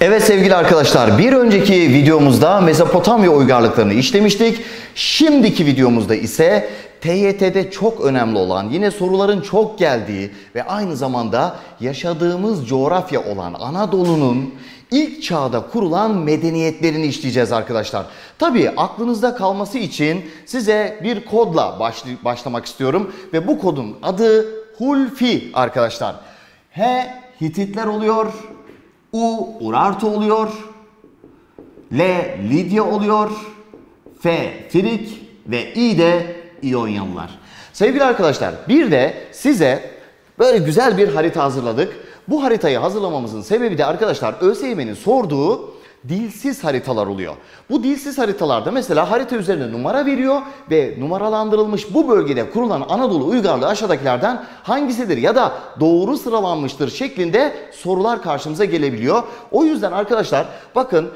Evet sevgili arkadaşlar bir önceki videomuzda Mezopotamya uygarlıklarını işlemiştik. Şimdiki videomuzda ise TYT'de çok önemli olan yine soruların çok geldiği ve aynı zamanda yaşadığımız coğrafya olan Anadolu'nun ilk çağda kurulan medeniyetlerini işleyeceğiz arkadaşlar. Tabii aklınızda kalması için size bir kodla başlamak istiyorum ve bu kodun adı Hulfi arkadaşlar. H Hititler oluyor, U Urartu oluyor, L Lidya oluyor, F Frig ve İ de İyonyalılar. Sevgili arkadaşlar bir de size böyle güzel bir harita hazırladık. Bu haritayı hazırlamamızın sebebi de arkadaşlar ÖSYM'nin sorduğu dilsiz haritalar oluyor. Bu dilsiz haritalarda mesela harita üzerine numara veriyor ve numaralandırılmış bu bölgede kurulan Anadolu uygarlığı aşağıdakilerden hangisidir ya da doğru sıralanmıştır şeklinde sorular karşımıza gelebiliyor. O yüzden arkadaşlar bakın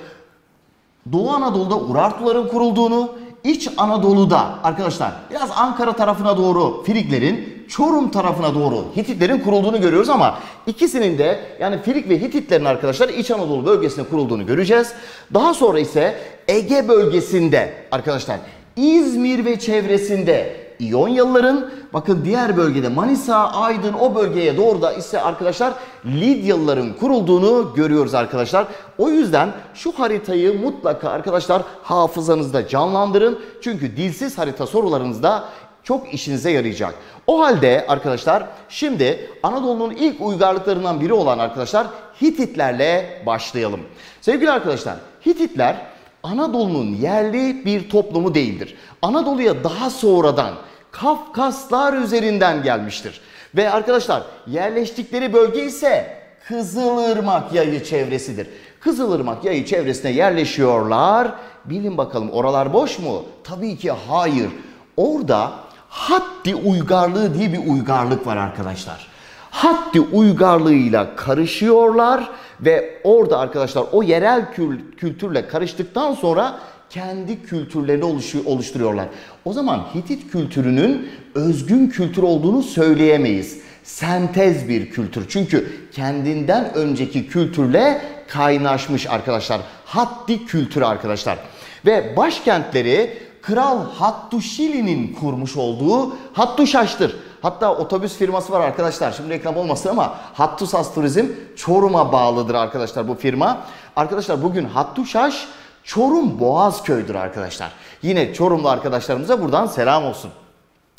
Doğu Anadolu'da Urartuların kurulduğunu, İç Anadolu'da arkadaşlar biraz Ankara tarafına doğru Friglerin, Çorum tarafına doğru Hititlerin kurulduğunu görüyoruz ama ikisinin de yani Frig ve Hititlerin arkadaşlar İç Anadolu bölgesinde kurulduğunu göreceğiz. Daha sonra ise Ege bölgesinde arkadaşlar İzmir ve çevresinde İyonyalıların bakın diğer bölgede Manisa, Aydın o bölgeye doğru da ise arkadaşlar Lidyalıların kurulduğunu görüyoruz arkadaşlar. O yüzden şu haritayı mutlaka arkadaşlar hafızanızda canlandırın. Çünkü dilsiz harita sorularınızda çok işinize yarayacak. O halde arkadaşlar şimdi Anadolu'nun ilk uygarlıklarından biri olan arkadaşlar Hititlerle başlayalım. Sevgili arkadaşlar Hititler Anadolu'nun yerli bir toplumu değildir. Anadolu'ya daha sonradan Kafkaslar üzerinden gelmiştir. Ve arkadaşlar yerleştikleri bölge ise Kızılırmak yayı çevresidir. Kızılırmak yayı çevresine yerleşiyorlar. Bilin bakalım oralar boş mu? Tabii ki hayır. Orada Hatti uygarlığı diye bir uygarlık var arkadaşlar. Hatti uygarlığıyla karışıyorlar ve orada arkadaşlar o yerel kül- kültürle karıştıktan sonra kendi kültürlerini oluşturuyorlar. O zaman Hitit kültürünün özgün kültür olduğunu söyleyemeyiz. Sentez bir kültür. Çünkü kendinden önceki kültürle kaynaşmış arkadaşlar. Hatti kültürü arkadaşlar. Ve başkentleri Kral Hattuşili'nin kurmuş olduğu Hattuşaş'tır. Hatta otobüs firması var arkadaşlar. Şimdi reklam olmasın ama Hattusas Turizm Çorum'a bağlıdır arkadaşlar bu firma. Arkadaşlar bugün Hattuşaş Çorum Boğazköy'dür arkadaşlar. Yine Çorumlu arkadaşlarımıza buradan selam olsun.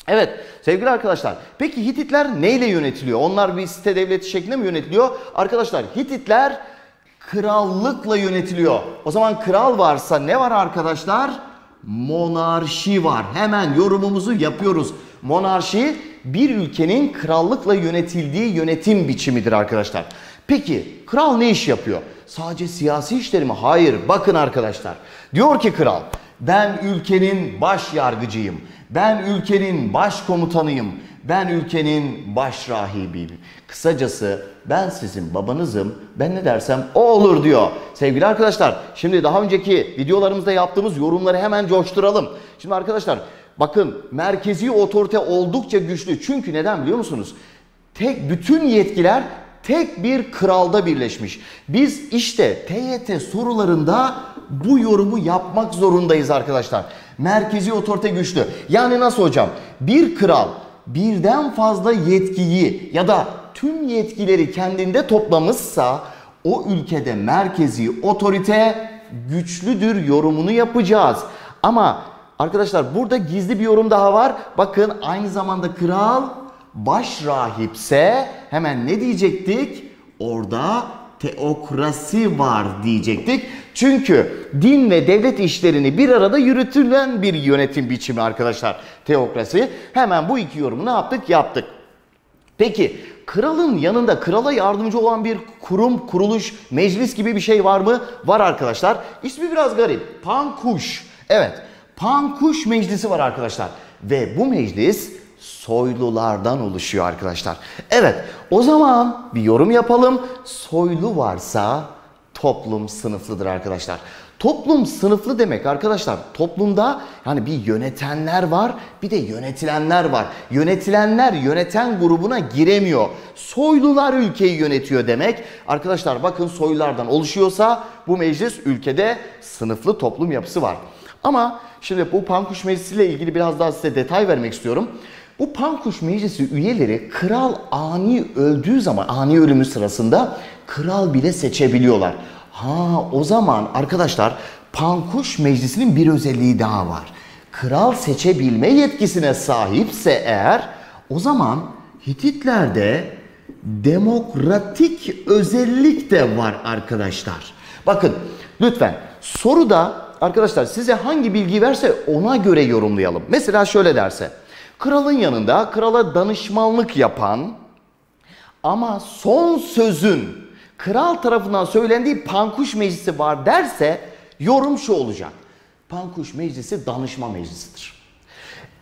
Evet sevgili arkadaşlar peki Hititler neyle yönetiliyor? Onlar bir site devleti şeklinde mi yönetiliyor? Arkadaşlar Hititler krallıkla yönetiliyor. O zaman kral varsa ne var arkadaşlar? Monarşi var. Hemen yorumumuzu yapıyoruz. Monarşi bir ülkenin krallıkla yönetildiği yönetim biçimidir arkadaşlar. Peki kral ne iş yapıyor? Sadece siyasi işleri mi? Hayır. Bakın arkadaşlar. Diyor ki kral ben ülkenin baş yargıcıyım. Ben ülkenin baş komutanıyım. Ben ülkenin baş rahibiyim. Kısacası ben sizin babanızım. Ben ne dersem o olur diyor. Sevgili arkadaşlar şimdi daha önceki videolarımızda yaptığımız yorumları hemen coşturalım. Şimdi arkadaşlar bakın merkezi otorite oldukça güçlü. Çünkü neden biliyor musunuz? Tek bütün yetkiler tek bir kralda birleşmiş. Biz işte TYT sorularında bu yorumu yapmak zorundayız arkadaşlar. Merkezi otorite güçlü. Yani nasıl hocam? Bir kral birden fazla yetkiyi ya da tüm yetkileri kendinde toplamışsa o ülkede merkezi otorite güçlüdür yorumunu yapacağız. Ama arkadaşlar burada gizli bir yorum daha var. Bakın aynı zamanda kral baş rahipse hemen ne diyecektik? Orada teokrasi var diyecektik. Çünkü din ve devlet işlerini bir arada yürütülen bir yönetim biçimi arkadaşlar. Teokrasi. Hemen bu iki yorumu ne yaptık? Yaptık. Peki kralın yanında krala yardımcı olan bir kurum, kuruluş, meclis gibi bir şey var mı? Var arkadaşlar. İsmi biraz garip. Pankuş. Evet. Pankuş Meclisi var arkadaşlar. Ve bu meclis soylulardan oluşuyor arkadaşlar. Evet o zaman bir yorum yapalım. Soylu varsa toplum sınıflıdır arkadaşlar. Toplum sınıflı demek arkadaşlar. Toplumda yani bir yönetenler var bir de yönetilenler var. Yönetilenler yöneten grubuna giremiyor. Soylular ülkeyi yönetiyor demek. Arkadaşlar bakın soylulardan oluşuyorsa bu meclis ülkede sınıflı toplum yapısı var. Ama şimdi bu Pankuş Meclisi ile ilgili biraz daha size detay vermek istiyorum. Bu Pankuş Meclisi üyeleri kral ani öldüğü zaman, ani ölümü sırasında kral bile seçebiliyorlar. Ha o zaman arkadaşlar Pankuş Meclisi'nin bir özelliği daha var. Kral seçebilme yetkisine sahipse eğer o zaman Hititlerde demokratik özellik de var arkadaşlar. Bakın lütfen soruda arkadaşlar size hangi bilgi verse ona göre yorumlayalım. Mesela şöyle derse. Kralın yanında krala danışmanlık yapan ama son sözün kral tarafından söylendiği Pankuş Meclisi var derse yorum şu olacak. Pankuş Meclisi danışma meclisidir.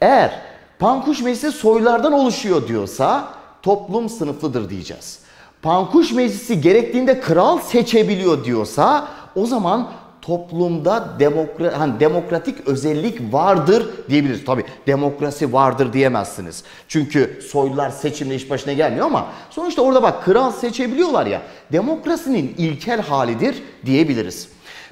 Eğer Pankuş Meclisi soylardan oluşuyor diyorsa toplum sınıflıdır diyeceğiz. Pankuş Meclisi gerektiğinde kral seçebiliyor diyorsa o zaman toplumda demokra hani demokratik özellik vardır diyebiliriz. Tabi demokrasi vardır diyemezsiniz. Çünkü soylular seçimle iş başına gelmiyor ama sonuçta orada bak kral seçebiliyorlar ya. Demokrasinin ilkel halidir diyebiliriz.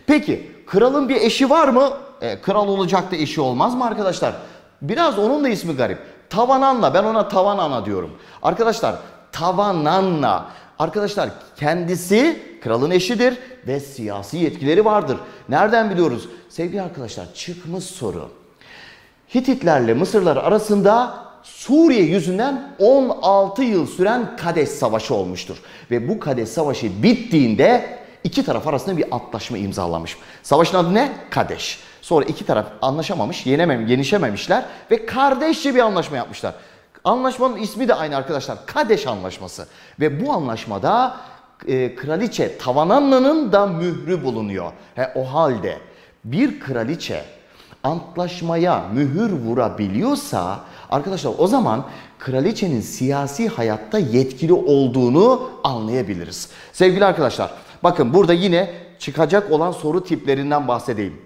Peki kralın bir eşi var mı? E, kral olacak da eşi olmaz mı arkadaşlar? Biraz onun da ismi garip. Tavananla ben ona tavanana diyorum. Arkadaşlar tavananla arkadaşlar kendisi kralın eşidir ve siyasi yetkileri vardır. Nereden biliyoruz? Sevgili arkadaşlar çıkmış soru. Hititlerle Mısırlar arasında Suriye yüzünden 16 yıl süren Kadeş Savaşı olmuştur. Ve bu Kadeş Savaşı bittiğinde iki taraf arasında bir antlaşma imzalamış. Savaşın adı ne? Kadeş. Sonra iki taraf anlaşamamış, yenemem, yenişememişler ve kardeşçe bir anlaşma yapmışlar. Anlaşmanın ismi de aynı arkadaşlar. Kadeş Anlaşması. Ve bu anlaşmada e, kraliçe Tavananna'nın da mührü bulunuyor. He, o halde bir kraliçe antlaşmaya mühür vurabiliyorsa arkadaşlar o zaman kraliçenin siyasi hayatta yetkili olduğunu anlayabiliriz. Sevgili arkadaşlar bakın burada yine çıkacak olan soru tiplerinden bahsedeyim.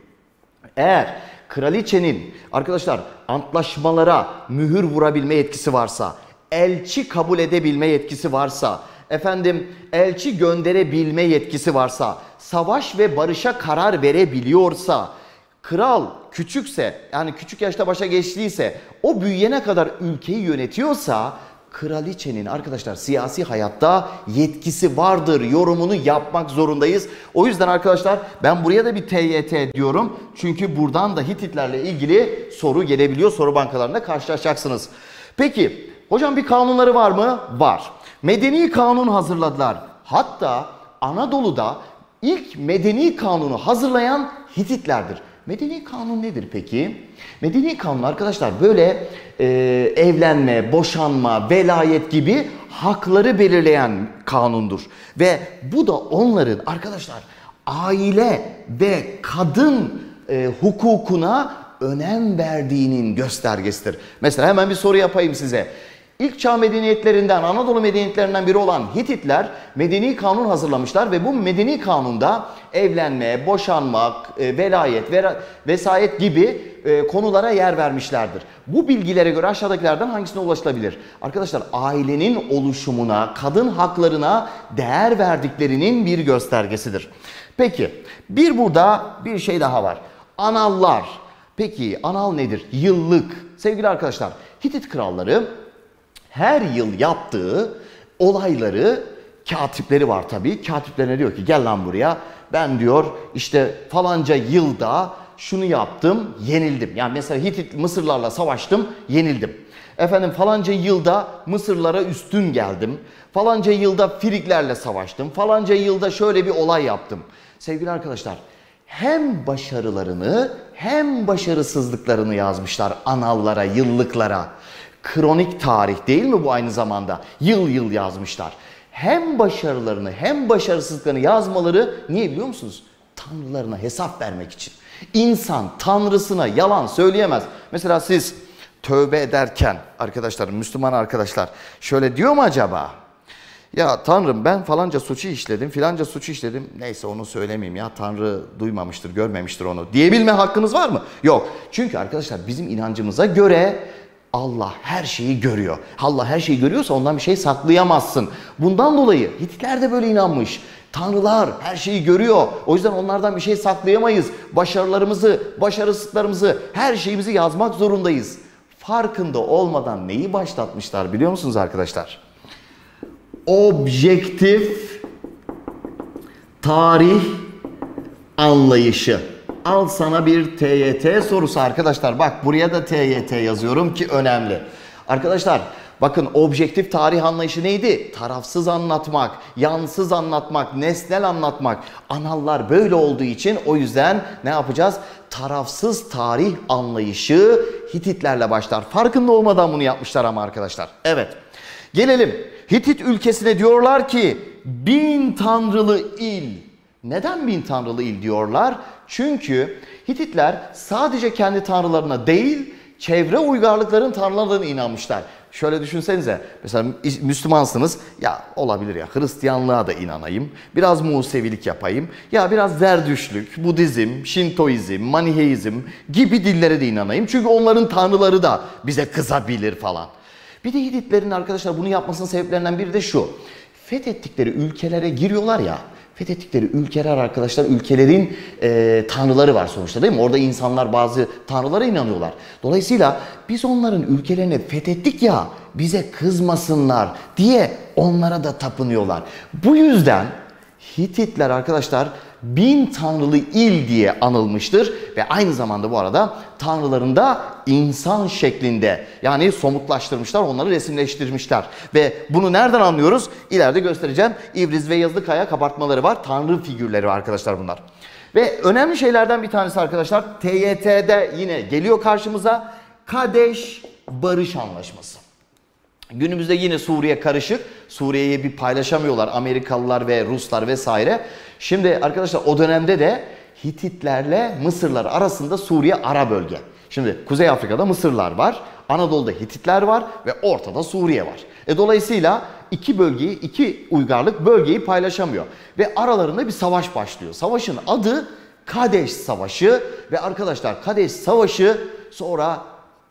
Eğer kraliçenin arkadaşlar antlaşmalara mühür vurabilme yetkisi varsa, elçi kabul edebilme yetkisi varsa, efendim elçi gönderebilme yetkisi varsa, savaş ve barışa karar verebiliyorsa, kral küçükse yani küçük yaşta başa geçtiyse o büyüyene kadar ülkeyi yönetiyorsa kraliçenin arkadaşlar siyasi hayatta yetkisi vardır yorumunu yapmak zorundayız. O yüzden arkadaşlar ben buraya da bir TYT diyorum. Çünkü buradan da Hititlerle ilgili soru gelebiliyor. Soru bankalarında karşılaşacaksınız. Peki hocam bir kanunları var mı? Var. Medeni kanun hazırladılar. Hatta Anadolu'da ilk medeni kanunu hazırlayan Hititlerdir. Medeni kanun nedir peki? Medeni kanun arkadaşlar böyle e, evlenme, boşanma, velayet gibi hakları belirleyen kanundur. Ve bu da onların arkadaşlar aile ve kadın e, hukukuna önem verdiğinin göstergesidir. Mesela hemen bir soru yapayım size. İlk çağ medeniyetlerinden, Anadolu medeniyetlerinden biri olan Hititler medeni kanun hazırlamışlar ve bu medeni kanunda evlenme, boşanmak, e, velayet, vesayet gibi e, konulara yer vermişlerdir. Bu bilgilere göre aşağıdakilerden hangisine ulaşılabilir? Arkadaşlar ailenin oluşumuna, kadın haklarına değer verdiklerinin bir göstergesidir. Peki bir burada bir şey daha var. Anallar. Peki anal nedir? Yıllık. Sevgili arkadaşlar Hitit kralları her yıl yaptığı olayları katipleri var tabii. Katiplerine diyor ki gel lan buraya ben diyor işte falanca yılda şunu yaptım yenildim. Yani mesela Hitit Mısırlarla savaştım yenildim. Efendim falanca yılda Mısırlara üstün geldim. Falanca yılda Friglerle savaştım. Falanca yılda şöyle bir olay yaptım. Sevgili arkadaşlar hem başarılarını hem başarısızlıklarını yazmışlar anallara, yıllıklara kronik tarih değil mi bu aynı zamanda? Yıl yıl yazmışlar. Hem başarılarını hem başarısızlıklarını yazmaları niye biliyor musunuz? Tanrılarına hesap vermek için. İnsan tanrısına yalan söyleyemez. Mesela siz tövbe ederken arkadaşlar, Müslüman arkadaşlar şöyle diyor mu acaba? Ya Tanrım ben falanca suçu işledim, filanca suçu işledim. Neyse onu söylemeyeyim ya Tanrı duymamıştır, görmemiştir onu diyebilme hakkımız var mı? Yok. Çünkü arkadaşlar bizim inancımıza göre Allah her şeyi görüyor. Allah her şeyi görüyorsa ondan bir şey saklayamazsın. Bundan dolayı Hititler de böyle inanmış. Tanrılar her şeyi görüyor. O yüzden onlardan bir şey saklayamayız. Başarılarımızı, başarısızlıklarımızı, her şeyimizi yazmak zorundayız. Farkında olmadan neyi başlatmışlar biliyor musunuz arkadaşlar? Objektif tarih anlayışı. Al sana bir TYT sorusu arkadaşlar. Bak buraya da TYT yazıyorum ki önemli. Arkadaşlar bakın objektif tarih anlayışı neydi? Tarafsız anlatmak, yansız anlatmak, nesnel anlatmak. Anallar böyle olduğu için o yüzden ne yapacağız? Tarafsız tarih anlayışı Hititlerle başlar. Farkında olmadan bunu yapmışlar ama arkadaşlar. Evet. Gelelim. Hitit ülkesine diyorlar ki bin tanrılı il. Neden bin tanrılı il diyorlar? Çünkü Hititler sadece kendi tanrılarına değil, çevre uygarlıkların tanrılarına inanmışlar. Şöyle düşünsenize, mesela Müslümansınız, ya olabilir ya Hristiyanlığa da inanayım, biraz Musevilik yapayım, ya biraz Zerdüşlük, Budizm, Şintoizm, Maniheizm gibi dillere de inanayım. Çünkü onların tanrıları da bize kızabilir falan. Bir de Hititlerin arkadaşlar bunu yapmasının sebeplerinden biri de şu. Fethettikleri ülkelere giriyorlar ya, fethettikleri ülkeler arkadaşlar ülkelerin e, tanrıları var sonuçta değil mi? Orada insanlar bazı tanrılara inanıyorlar. Dolayısıyla biz onların ülkelerini fethettik ya bize kızmasınlar diye onlara da tapınıyorlar. Bu yüzden Hititler arkadaşlar bin tanrılı il diye anılmıştır ve aynı zamanda bu arada tanrıların da insan şeklinde yani somutlaştırmışlar onları resimleştirmişler ve bunu nereden anlıyoruz? İleride göstereceğim İbriz ve yazılı kaya kabartmaları var tanrı figürleri arkadaşlar bunlar. Ve önemli şeylerden bir tanesi arkadaşlar TYT'de yine geliyor karşımıza Kadeş Barış Anlaşması. Günümüzde yine Suriye karışık. Suriye'yi bir paylaşamıyorlar Amerikalılar ve Ruslar vesaire. Şimdi arkadaşlar o dönemde de Hititlerle Mısırlar arasında Suriye ara bölge. Şimdi Kuzey Afrika'da Mısırlar var, Anadolu'da Hititler var ve ortada Suriye var. E dolayısıyla iki bölgeyi, iki uygarlık bölgeyi paylaşamıyor. Ve aralarında bir savaş başlıyor. Savaşın adı Kadeş Savaşı ve arkadaşlar Kadeş Savaşı sonra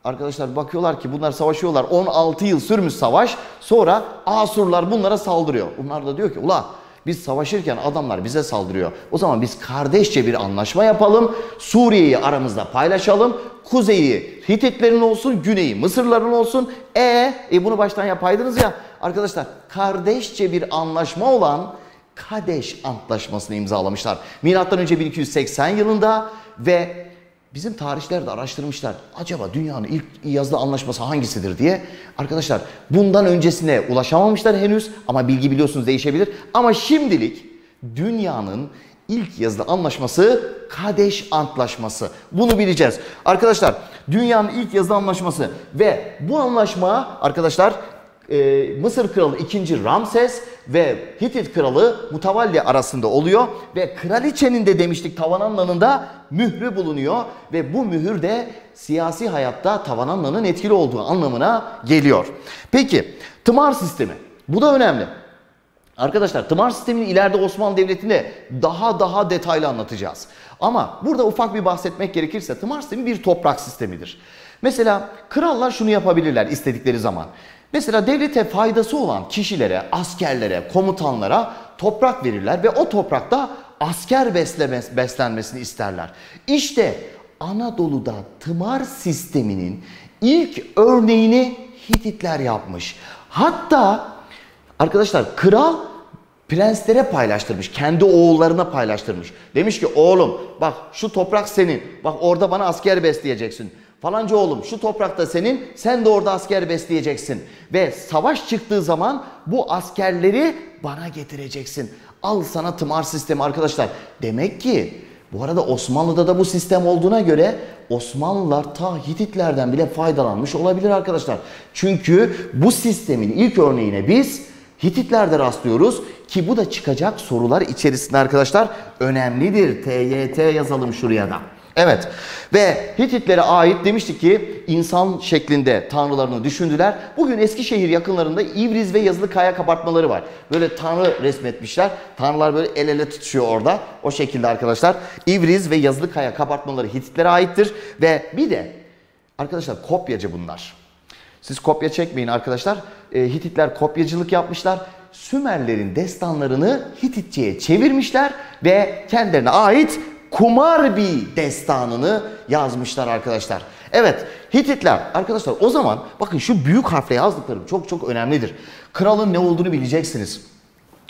Arkadaşlar bakıyorlar ki bunlar savaşıyorlar. 16 yıl sürmüş savaş. Sonra Asurlar bunlara saldırıyor. Bunlar da diyor ki ula biz savaşırken adamlar bize saldırıyor. O zaman biz kardeşçe bir anlaşma yapalım. Suriye'yi aramızda paylaşalım. Kuzeyi Hititlerin olsun, güneyi Mısırların olsun. E, e bunu baştan yapaydınız ya. Arkadaşlar kardeşçe bir anlaşma olan Kadeş Antlaşması'nı imzalamışlar. Milattan önce 1280 yılında ve Bizim tarihçiler de araştırmışlar. Acaba dünyanın ilk yazılı anlaşması hangisidir diye. Arkadaşlar bundan öncesine ulaşamamışlar henüz ama bilgi biliyorsunuz değişebilir. Ama şimdilik dünyanın ilk yazılı anlaşması Kadeş Antlaşması. Bunu bileceğiz. Arkadaşlar dünyanın ilk yazılı anlaşması ve bu anlaşma arkadaşlar e, Mısır kralı 2. Ramses ve Hitit kralı Mutavalli arasında oluyor ve kraliçenin de demiştik Tavananla'nın da mührü bulunuyor ve bu mühür de siyasi hayatta Tavananla'nın etkili olduğu anlamına geliyor. Peki tımar sistemi bu da önemli. Arkadaşlar tımar sistemini ileride Osmanlı Devleti'nde daha daha detaylı anlatacağız. Ama burada ufak bir bahsetmek gerekirse tımar sistemi bir toprak sistemidir. Mesela krallar şunu yapabilirler istedikleri zaman. Mesela devlete faydası olan kişilere, askerlere, komutanlara toprak verirler ve o toprakta asker beslemez, beslenmesini isterler. İşte Anadolu'da tımar sisteminin ilk örneğini Hititler yapmış. Hatta arkadaşlar kral prenslere paylaştırmış. Kendi oğullarına paylaştırmış. Demiş ki oğlum bak şu toprak senin. Bak orada bana asker besleyeceksin. Falanca oğlum şu toprakta senin, sen de orada asker besleyeceksin. Ve savaş çıktığı zaman bu askerleri bana getireceksin. Al sana tımar sistemi arkadaşlar. Demek ki bu arada Osmanlı'da da bu sistem olduğuna göre Osmanlılar ta Hititlerden bile faydalanmış olabilir arkadaşlar. Çünkü bu sistemin ilk örneğine biz Hititlerde rastlıyoruz ki bu da çıkacak sorular içerisinde arkadaşlar önemlidir. TYT yazalım şuraya da. Evet ve Hititlere ait demiştik ki insan şeklinde tanrılarını düşündüler. Bugün Eskişehir yakınlarında İvriz ve yazılı kaya kabartmaları var. Böyle tanrı resmetmişler. Tanrılar böyle el ele tutuşuyor orada. O şekilde arkadaşlar. İvriz ve yazılı kaya kabartmaları Hititlere aittir. Ve bir de arkadaşlar kopyacı bunlar. Siz kopya çekmeyin arkadaşlar. E, Hititler kopyacılık yapmışlar. Sümerlerin destanlarını Hititçe'ye çevirmişler ve kendilerine ait Kumarbi destanını yazmışlar arkadaşlar. Evet Hititler arkadaşlar o zaman bakın şu büyük harfle yazdıklarım çok çok önemlidir. Kralın ne olduğunu bileceksiniz.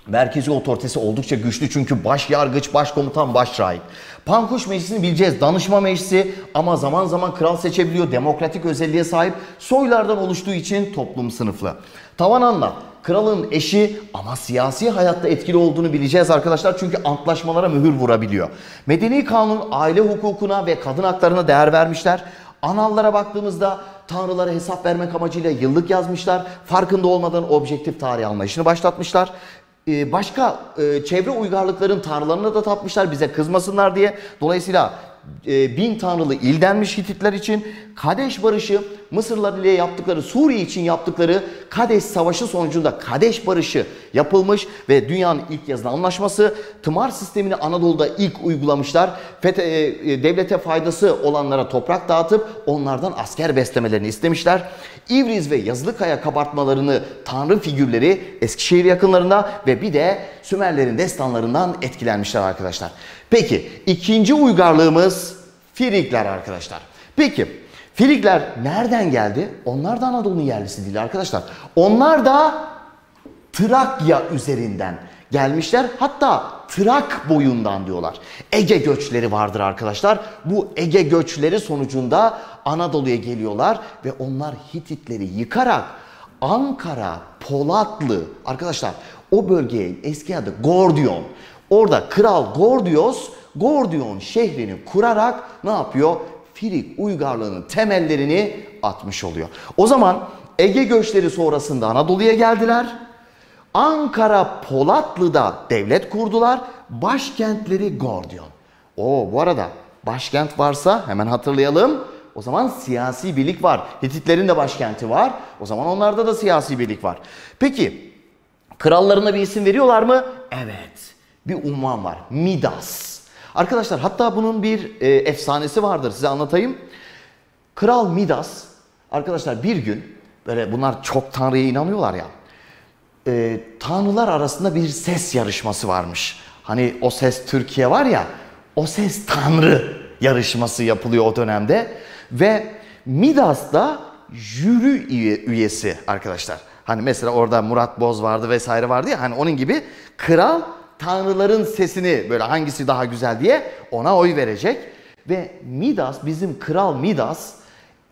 Merkezi otoritesi oldukça güçlü çünkü baş yargıç, başkomutan, başrahip. Pankuş Meclisi'ni bileceğiz. Danışma meclisi ama zaman zaman kral seçebiliyor. Demokratik özelliğe sahip. Soylardan oluştuğu için toplum sınıflı. Tavananla kralın eşi ama siyasi hayatta etkili olduğunu bileceğiz arkadaşlar. Çünkü antlaşmalara mühür vurabiliyor. Medeni kanun aile hukukuna ve kadın haklarına değer vermişler. Anallara baktığımızda tanrılara hesap vermek amacıyla yıllık yazmışlar. Farkında olmadan objektif tarih anlayışını başlatmışlar. Ee, başka e, çevre uygarlıkların tanrılarına da tapmışlar bize kızmasınlar diye. Dolayısıyla e, bin tanrılı il denmiş Hititler için. Kadeş Barışı Mısırlar ile yaptıkları Suriye için yaptıkları Kadeş Savaşı sonucunda Kadeş Barışı yapılmış ve dünyanın ilk yazılı anlaşması tımar sistemini Anadolu'da ilk uygulamışlar. FETÖ, e, devlete faydası olanlara toprak dağıtıp onlardan asker beslemelerini istemişler. İvriz ve Yazılıkaya kabartmalarını tanrı figürleri Eskişehir yakınlarında ve bir de Sümerlerin destanlarından etkilenmişler arkadaşlar. Peki ikinci uygarlığımız Firikler arkadaşlar. Peki Firikler nereden geldi? Onlar da Anadolu'nun yerlisi değil arkadaşlar. Onlar da Trakya üzerinden gelmişler. Hatta Trak boyundan diyorlar. Ege göçleri vardır arkadaşlar. Bu Ege göçleri sonucunda Anadolu'ya geliyorlar ve onlar Hititleri yıkarak Ankara, Polatlı arkadaşlar o bölgeye eski adı Gordion. Orada Kral Gordios Gordion şehrini kurarak ne yapıyor? Firik uygarlığının temellerini atmış oluyor. O zaman Ege göçleri sonrasında Anadolu'ya geldiler. Ankara Polatlı'da devlet kurdular. Başkentleri Gordion. O bu arada başkent varsa hemen hatırlayalım. O zaman siyasi birlik var. Hititlerin de başkenti var. O zaman onlarda da siyasi birlik var. Peki krallarına bir isim veriyorlar mı? Evet. Bir umman var. Midas. Arkadaşlar hatta bunun bir e, efsanesi vardır size anlatayım. Kral Midas arkadaşlar bir gün böyle bunlar çok tanrıya inanıyorlar ya. E, tanrılar arasında bir ses yarışması varmış. Hani o ses Türkiye var ya o ses tanrı yarışması yapılıyor o dönemde. Ve Midas da jüri üyesi arkadaşlar. Hani mesela orada Murat Boz vardı vesaire vardı ya hani onun gibi kral tanrıların sesini böyle hangisi daha güzel diye ona oy verecek. Ve Midas bizim kral Midas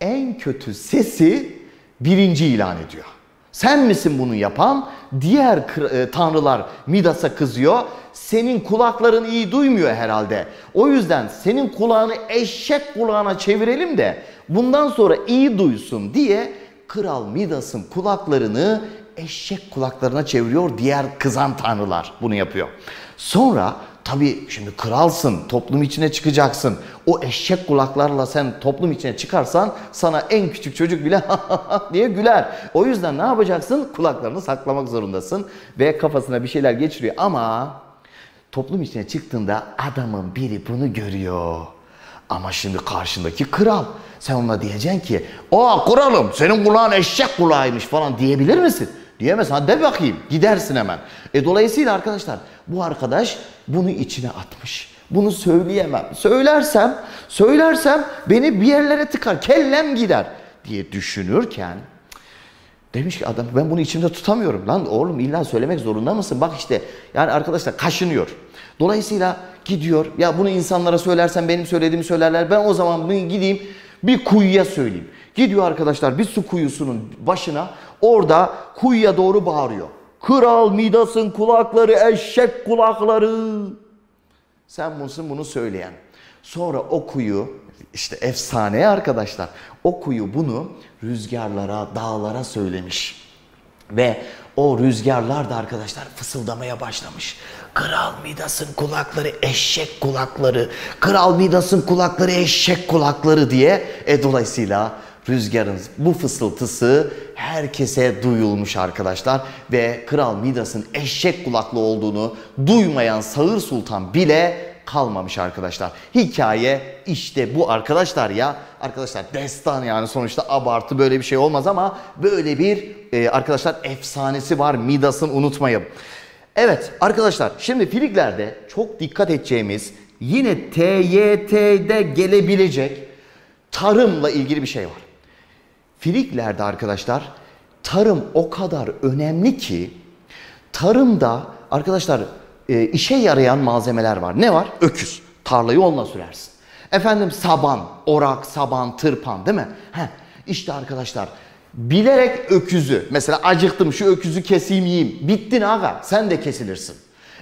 en kötü sesi birinci ilan ediyor. Sen misin bunu yapan? Diğer e, tanrılar Midas'a kızıyor. Senin kulakların iyi duymuyor herhalde. O yüzden senin kulağını eşek kulağına çevirelim de bundan sonra iyi duysun diye Kral Midas'ın kulaklarını eşek kulaklarına çeviriyor diğer kızan tanrılar bunu yapıyor. Sonra tabii şimdi kralsın, toplum içine çıkacaksın. O eşek kulaklarla sen toplum içine çıkarsan sana en küçük çocuk bile diye güler. O yüzden ne yapacaksın? Kulaklarını saklamak zorundasın ve kafasına bir şeyler geçiriyor ama toplum içine çıktığında adamın biri bunu görüyor. Ama şimdi karşındaki kral. Sen ona diyeceksin ki, o kralım senin kulağın eşek kulağıymış falan diyebilir misin? Diyemezsin. Hadi de bakayım. Gidersin hemen. E dolayısıyla arkadaşlar bu arkadaş bunu içine atmış. Bunu söyleyemem. Söylersem, söylersem beni bir yerlere tıkar. Kellem gider diye düşünürken demiş ki adam ben bunu içimde tutamıyorum. Lan oğlum illa söylemek zorunda mısın? Bak işte yani arkadaşlar kaşınıyor. Dolayısıyla gidiyor. Ya bunu insanlara söylersem benim söylediğimi söylerler. Ben o zaman bunu gideyim bir kuyuya söyleyeyim. Gidiyor arkadaşlar bir su kuyusunun başına orada kuyuya doğru bağırıyor. Kral Midas'ın kulakları eşek kulakları. Sen musun bunu söyleyen. Sonra o kuyu işte efsane arkadaşlar. O kuyu bunu rüzgarlara, dağlara söylemiş. Ve o rüzgarlar da arkadaşlar fısıldamaya başlamış. Kral Midas'ın kulakları eşek kulakları, Kral Midas'ın kulakları eşek kulakları diye. E dolayısıyla rüzgarın bu fısıltısı herkese duyulmuş arkadaşlar. Ve Kral Midas'ın eşek kulaklı olduğunu duymayan Sağır Sultan bile kalmamış arkadaşlar. Hikaye işte bu arkadaşlar ya. Arkadaşlar destan yani sonuçta abartı böyle bir şey olmaz ama böyle bir e, arkadaşlar efsanesi var Midas'ın unutmayın. Evet arkadaşlar şimdi Frigler'de çok dikkat edeceğimiz yine TYT'de gelebilecek tarımla ilgili bir şey var. Frigler'de arkadaşlar tarım o kadar önemli ki tarımda arkadaşlar e, işe yarayan malzemeler var. Ne var? Öküz. Tarlayı onunla sürersin. Efendim saban, orak, saban, tırpan değil mi? Heh, işte arkadaşlar bilerek öküzü mesela acıktım şu öküzü keseyim yiyeyim. Bittin aga sen de kesilirsin.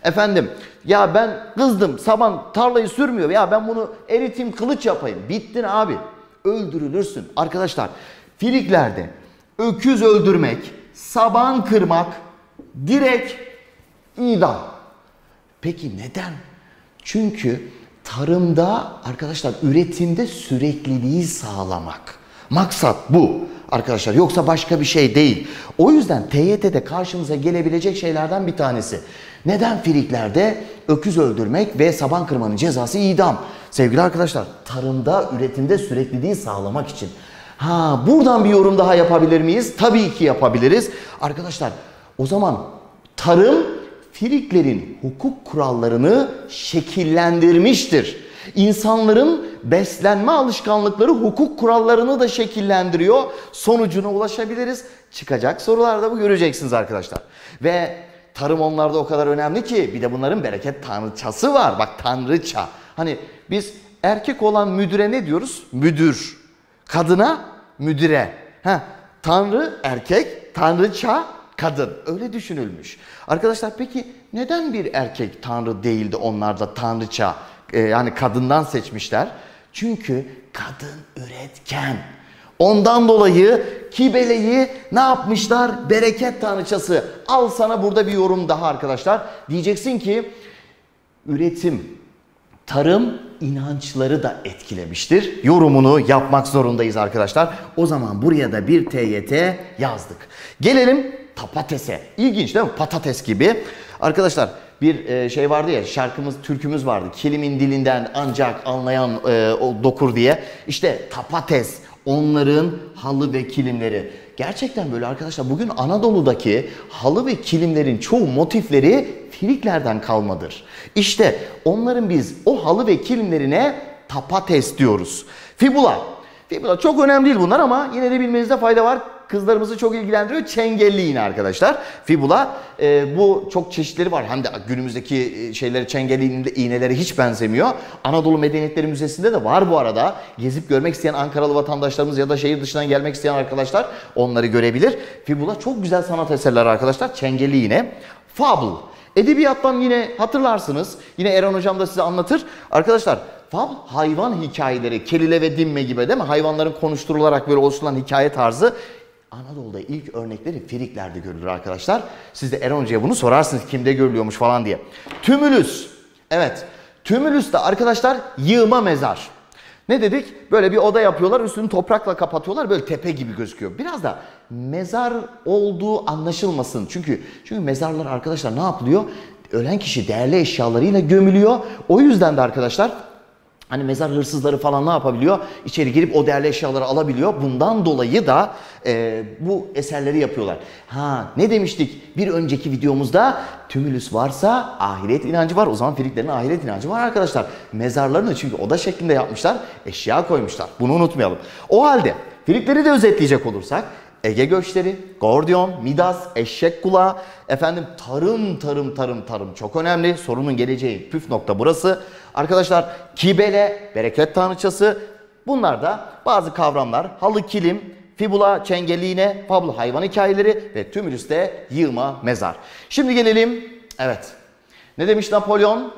Efendim ya ben kızdım saban tarlayı sürmüyor ya ben bunu eriteyim kılıç yapayım. Bittin abi öldürülürsün. Arkadaşlar filiklerde öküz öldürmek, saban kırmak direkt idam. Peki neden? Çünkü tarımda arkadaşlar üretimde sürekliliği sağlamak. Maksat bu arkadaşlar yoksa başka bir şey değil. O yüzden TYT'de karşımıza gelebilecek şeylerden bir tanesi. Neden filiklerde öküz öldürmek ve saban kırmanın cezası idam? Sevgili arkadaşlar tarımda üretimde sürekliliği sağlamak için. Ha buradan bir yorum daha yapabilir miyiz? Tabii ki yapabiliriz. Arkadaşlar o zaman tarım Friklerin hukuk kurallarını şekillendirmiştir. İnsanların beslenme alışkanlıkları hukuk kurallarını da şekillendiriyor. Sonucuna ulaşabiliriz. Çıkacak sorularda bu göreceksiniz arkadaşlar. Ve tarım onlarda o kadar önemli ki bir de bunların bereket tanrıçası var. Bak tanrıça. Hani biz erkek olan müdüre ne diyoruz? Müdür. Kadına müdüre. Ha, tanrı erkek, tanrıça kadın. Öyle düşünülmüş. Arkadaşlar peki neden bir erkek tanrı değildi onlar da tanrıça e, yani kadından seçmişler? Çünkü kadın üretken. Ondan dolayı Kibele'yi ne yapmışlar? Bereket tanrıçası. Al sana burada bir yorum daha arkadaşlar. Diyeceksin ki üretim, tarım inançları da etkilemiştir. Yorumunu yapmak zorundayız arkadaşlar. O zaman buraya da bir TYT yazdık. Gelelim tapatese. İlginç değil mi? Patates gibi. Arkadaşlar bir e, şey vardı ya şarkımız, türkümüz vardı. Kelimin dilinden ancak anlayan e, o dokur diye. İşte tapates onların halı ve kilimleri. Gerçekten böyle arkadaşlar bugün Anadolu'daki halı ve kilimlerin çoğu motifleri Friklerden kalmadır. İşte onların biz o halı ve kilimlerine tapates diyoruz. Fibula. Fibula çok önemli değil bunlar ama yine de bilmenizde fayda var kızlarımızı çok ilgilendiriyor. Çengelli iğne arkadaşlar. Fibula. E, bu çok çeşitleri var. Hem de günümüzdeki e, şeyleri çengelli iğneleri hiç benzemiyor. Anadolu Medeniyetleri Müzesi'nde de var bu arada. Gezip görmek isteyen Ankaralı vatandaşlarımız ya da şehir dışından gelmek isteyen arkadaşlar onları görebilir. Fibula çok güzel sanat eserleri arkadaşlar. Çengelli iğne. Fable. Edebiyattan yine hatırlarsınız. Yine Eren Hocam da size anlatır. Arkadaşlar Fab hayvan hikayeleri, kelile ve dimme gibi değil mi? Hayvanların konuşturularak böyle oluşturulan hikaye tarzı Anadolu'da ilk örnekleri Friklerde görülür arkadaşlar. Siz de Eren Hoca'ya bunu sorarsınız kimde görülüyormuş falan diye. Tümülüs. Evet. Tümülüs de arkadaşlar yığma mezar. Ne dedik? Böyle bir oda yapıyorlar, üstünü toprakla kapatıyorlar. Böyle tepe gibi gözüküyor. Biraz da mezar olduğu anlaşılmasın. Çünkü çünkü mezarlar arkadaşlar ne yapılıyor? Ölen kişi değerli eşyalarıyla gömülüyor. O yüzden de arkadaşlar Hani mezar hırsızları falan ne yapabiliyor? İçeri girip o değerli eşyaları alabiliyor. Bundan dolayı da e, bu eserleri yapıyorlar. Ha ne demiştik bir önceki videomuzda? Tümülüs varsa ahiret inancı var. O zaman Friklerin ahiret inancı var arkadaşlar. Mezarlarını çünkü oda şeklinde yapmışlar. Eşya koymuşlar. Bunu unutmayalım. O halde Frikleri de özetleyecek olursak Ege göçleri, Gordion, Midas, eşek kulağı, efendim tarım, tarım, tarım, tarım çok önemli. Sorunun geleceği püf nokta burası. Arkadaşlar kibele, bereket tanrıçası bunlar da bazı kavramlar. Halı kilim, fibula, çengelliğine, fablo hayvan hikayeleri ve tümülüs de yığma mezar. Şimdi gelelim, evet. Ne demiş Napolyon?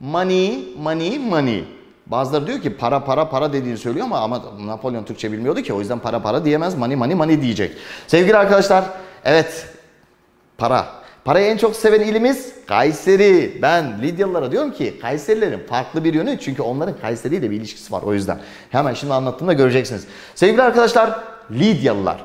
Money, money, money. Bazıları diyor ki para para para dediğini söylüyor ama ama Napolyon Türkçe bilmiyordu ki o yüzden para para diyemez money money money diyecek. Sevgili arkadaşlar evet Para. Parayı en çok seven ilimiz Kayseri. Ben Lidyalılara diyorum ki Kayserilerin farklı bir yönü çünkü onların Kayseri ile bir ilişkisi var o yüzden. Hemen şimdi anlattığımda göreceksiniz. Sevgili arkadaşlar Lidyalılar.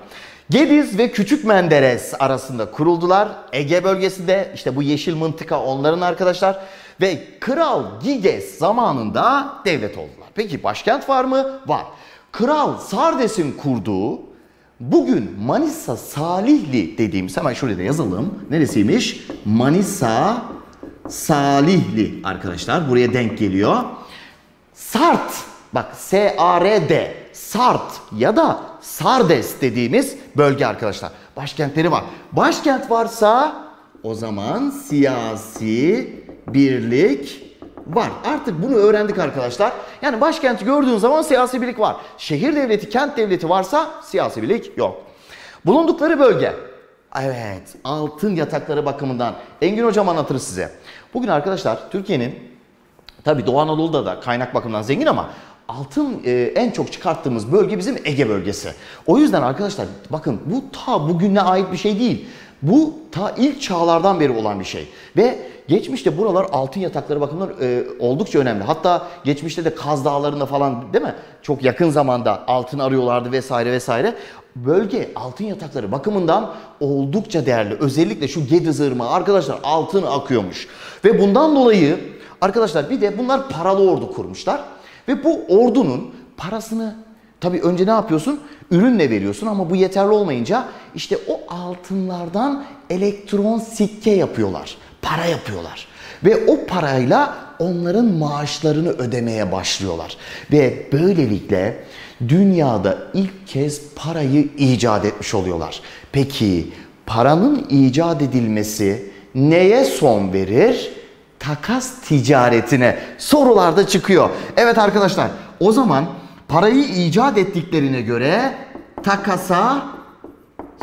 Gediz ve Küçük Menderes arasında kuruldular. Ege bölgesinde işte bu yeşil mıntıka onların arkadaşlar. Ve Kral Giges zamanında devlet oldular. Peki başkent var mı? Var. Kral Sardes'in kurduğu bugün Manisa Salihli dediğimiz hemen şurada da yazalım. Neresiymiş? Manisa Salihli arkadaşlar. Buraya denk geliyor. Sart bak S-A-R-D Sart ya da Sardes dediğimiz bölge arkadaşlar. Başkentleri var. Başkent varsa o zaman siyasi birlik var. Artık bunu öğrendik arkadaşlar. Yani başkenti gördüğün zaman siyasi birlik var. Şehir devleti, kent devleti varsa siyasi birlik yok. Bulundukları bölge. Evet, altın yatakları bakımından. Engin hocam anlatır size. Bugün arkadaşlar Türkiye'nin tabi Doğu Anadolu'da da kaynak bakımından zengin ama altın e, en çok çıkarttığımız bölge bizim Ege bölgesi. O yüzden arkadaşlar bakın bu ta bugüne ait bir şey değil. Bu ta ilk çağlardan beri olan bir şey. Ve geçmişte buralar altın yatakları bakımından e, oldukça önemli. Hatta geçmişte de Kaz Dağları'nda falan değil mi? Çok yakın zamanda altın arıyorlardı vesaire vesaire. Bölge altın yatakları bakımından oldukça değerli. Özellikle şu Gediz Irmağı arkadaşlar altın akıyormuş. Ve bundan dolayı arkadaşlar bir de bunlar paralı ordu kurmuşlar. Ve bu ordunun parasını tabii önce ne yapıyorsun? Ürünle veriyorsun ama bu yeterli olmayınca işte o altınlardan elektron sikke yapıyorlar. Para yapıyorlar. Ve o parayla onların maaşlarını ödemeye başlıyorlar. Ve böylelikle dünyada ilk kez parayı icat etmiş oluyorlar. Peki paranın icat edilmesi neye son verir? takas ticaretine sorularda çıkıyor. Evet arkadaşlar o zaman parayı icat ettiklerine göre takasa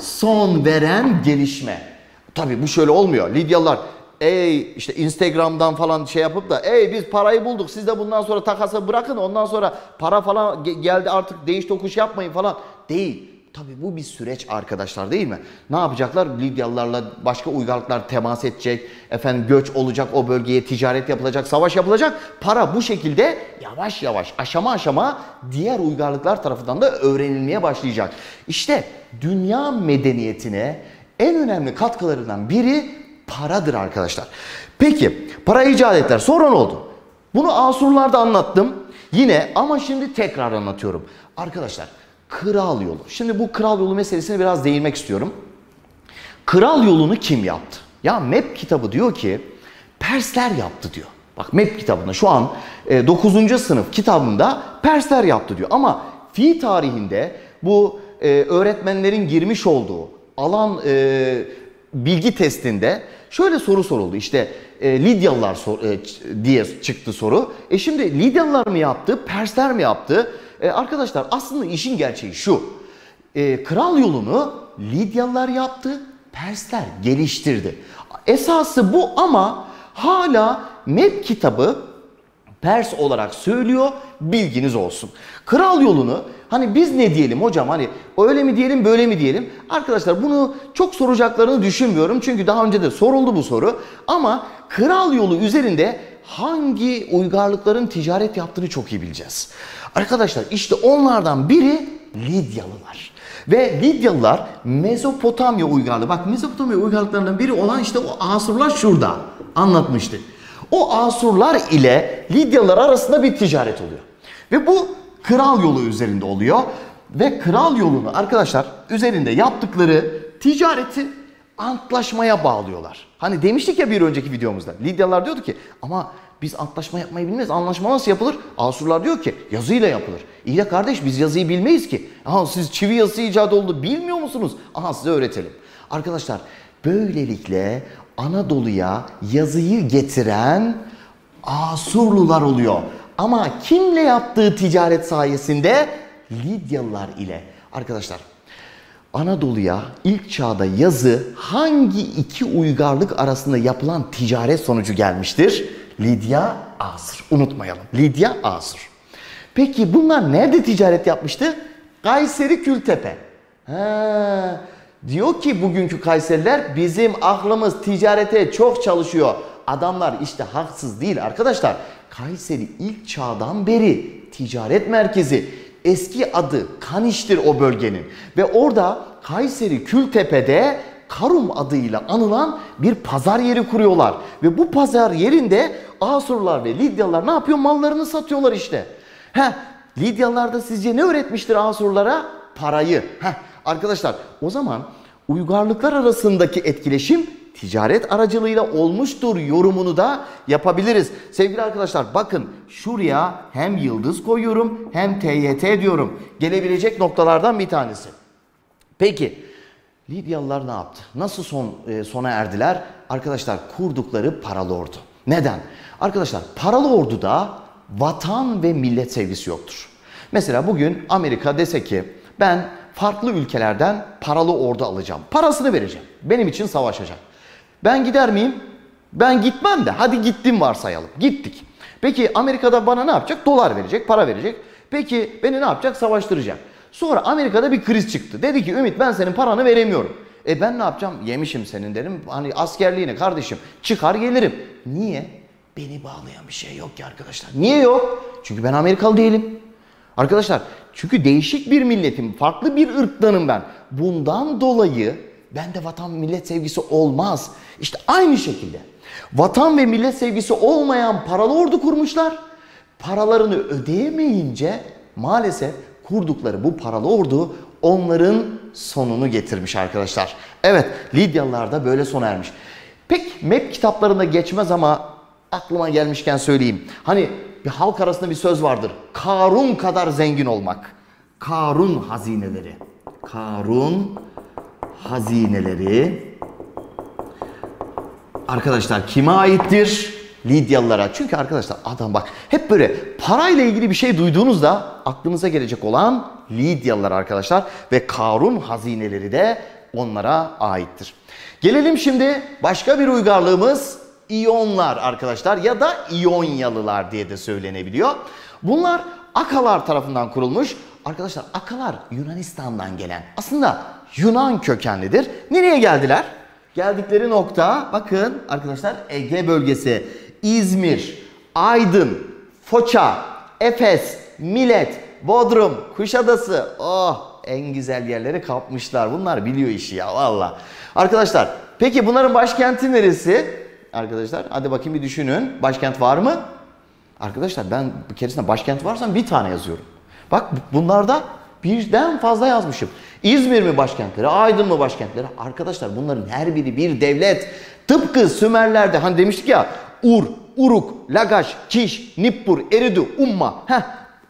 son veren gelişme. Tabi bu şöyle olmuyor. Lidyalılar ey işte Instagram'dan falan şey yapıp da ey biz parayı bulduk siz de bundan sonra takasa bırakın ondan sonra para falan geldi artık değiş tokuş yapmayın falan değil. Tabi bu bir süreç arkadaşlar değil mi? Ne yapacaklar? Lidyalılarla başka uygarlıklar temas edecek. Efendim göç olacak o bölgeye ticaret yapılacak, savaş yapılacak. Para bu şekilde yavaş yavaş aşama aşama diğer uygarlıklar tarafından da öğrenilmeye başlayacak. İşte dünya medeniyetine en önemli katkılarından biri paradır arkadaşlar. Peki para icat ettiler. Sonra ne oldu? Bunu Asurlarda anlattım. Yine ama şimdi tekrar anlatıyorum. Arkadaşlar Kral yolu. Şimdi bu kral yolu meselesine biraz değinmek istiyorum. Kral yolunu kim yaptı? Ya MEP kitabı diyor ki Persler yaptı diyor. Bak MEP kitabında şu an 9. E, sınıf kitabında Persler yaptı diyor. Ama fi tarihinde bu e, öğretmenlerin girmiş olduğu alan e, bilgi testinde şöyle soru soruldu. İşte Lidyalılar diye çıktı soru. E şimdi Lidyalılar mı yaptı, Persler mi yaptı? E, arkadaşlar aslında işin gerçeği şu. E, kral yolunu Lidyalılar yaptı, Persler geliştirdi. Esası bu ama hala MEP kitabı Pers olarak söylüyor bilginiz olsun. Kral yolunu hani biz ne diyelim hocam hani öyle mi diyelim böyle mi diyelim? Arkadaşlar bunu çok soracaklarını düşünmüyorum. Çünkü daha önce de soruldu bu soru. Ama kral yolu üzerinde hangi uygarlıkların ticaret yaptığını çok iyi bileceğiz. Arkadaşlar işte onlardan biri Lidyalılar. Ve Lidyalılar Mezopotamya uygarlığı. Bak Mezopotamya uygarlıklarından biri olan işte o Asurlar şurada anlatmıştık. O Asurlar ile Lidyalılar arasında bir ticaret oluyor. Ve bu kral yolu üzerinde oluyor. Ve kral yolunu arkadaşlar üzerinde yaptıkları ticareti antlaşmaya bağlıyorlar. Hani demiştik ya bir önceki videomuzda. Lidyalılar diyordu ki ama biz antlaşma yapmayı bilmeyiz. Anlaşma nasıl yapılır? Asurlar diyor ki yazıyla yapılır. İyi de kardeş biz yazıyı bilmeyiz ki. Aha siz çivi yazısı icat oldu bilmiyor musunuz? Aha size öğretelim. Arkadaşlar böylelikle Anadolu'ya yazıyı getiren Asurlular oluyor. Ama kimle yaptığı ticaret sayesinde? Lidyalılar ile. Arkadaşlar Anadolu'ya ilk çağda yazı hangi iki uygarlık arasında yapılan ticaret sonucu gelmiştir? Lidya Asır. Unutmayalım. Lidya Asır. Peki bunlar nerede ticaret yapmıştı? Kayseri Kültepe. Ha, Diyor ki bugünkü Kayseriler bizim aklımız ticarete çok çalışıyor. Adamlar işte haksız değil arkadaşlar. Kayseri ilk çağdan beri ticaret merkezi. Eski adı Kaniş'tir o bölgenin. Ve orada Kayseri Kültepe'de Karum adıyla anılan bir pazar yeri kuruyorlar. Ve bu pazar yerinde Asurlar ve Lidyalılar ne yapıyor? Mallarını satıyorlar işte. Heh, Lidyalılar da sizce ne öğretmiştir Asurlara? Parayı. Heh, arkadaşlar o zaman uygarlıklar arasındaki etkileşim ticaret aracılığıyla olmuştur yorumunu da yapabiliriz. Sevgili arkadaşlar bakın şuraya hem yıldız koyuyorum hem TYT diyorum. Gelebilecek noktalardan bir tanesi. Peki Lidyalılar ne yaptı? Nasıl son e, sona erdiler? Arkadaşlar kurdukları paralı ordu. Neden? Arkadaşlar paralı orduda vatan ve millet sevgisi yoktur. Mesela bugün Amerika dese ki ben farklı ülkelerden paralı ordu alacağım. Parasını vereceğim. Benim için savaşacak. Ben gider miyim? Ben gitmem de hadi gittim varsayalım. Gittik. Peki Amerika'da bana ne yapacak? Dolar verecek, para verecek. Peki beni ne yapacak? Savaştıracak. Sonra Amerika'da bir kriz çıktı. Dedi ki Ümit ben senin paranı veremiyorum. E ben ne yapacağım? Yemişim senin derim. Hani askerliğine kardeşim çıkar gelirim. Niye? Beni bağlayan bir şey yok ki arkadaşlar. Niye yok? Çünkü ben Amerikalı değilim. Arkadaşlar çünkü değişik bir milletim, farklı bir ırktanım ben. Bundan dolayı bende vatan millet sevgisi olmaz. İşte aynı şekilde vatan ve millet sevgisi olmayan paralı ordu kurmuşlar. Paralarını ödeyemeyince maalesef kurdukları bu paralı ordu onların sonunu getirmiş arkadaşlar. Evet Lidyalılar da böyle sona ermiş. Pek map kitaplarında geçmez ama aklıma gelmişken söyleyeyim. Hani bir halk arasında bir söz vardır. Karun kadar zengin olmak. Karun hazineleri. Karun hazineleri arkadaşlar kime aittir? Lidyalılara. Çünkü arkadaşlar adam bak hep böyle parayla ilgili bir şey duyduğunuzda aklınıza gelecek olan Lidyalılar arkadaşlar ve Karun hazineleri de onlara aittir. Gelelim şimdi başka bir uygarlığımız İyonlar arkadaşlar ya da İyonyalılar diye de söylenebiliyor. Bunlar Akalar tarafından kurulmuş. Arkadaşlar Akalar Yunanistan'dan gelen aslında Yunan kökenlidir. Nereye geldiler? Geldikleri nokta bakın arkadaşlar Ege bölgesi, İzmir, Aydın, Foça, Efes, Milet, Bodrum, Kuşadası. Oh en güzel yerleri kapmışlar. Bunlar biliyor işi ya valla. Arkadaşlar peki bunların başkenti neresi? Arkadaşlar hadi bakayım bir düşünün. Başkent var mı? Arkadaşlar ben bir keresinde başkent varsa bir tane yazıyorum. Bak bunlarda birden fazla yazmışım. İzmir mi başkentleri, Aydın mı başkentleri? Arkadaşlar bunların her biri bir devlet. Tıpkı Sümerler'de hani demiştik ya Ur, Uruk, Lagaş, Kiş, Nippur, Eridu, Umma. Heh.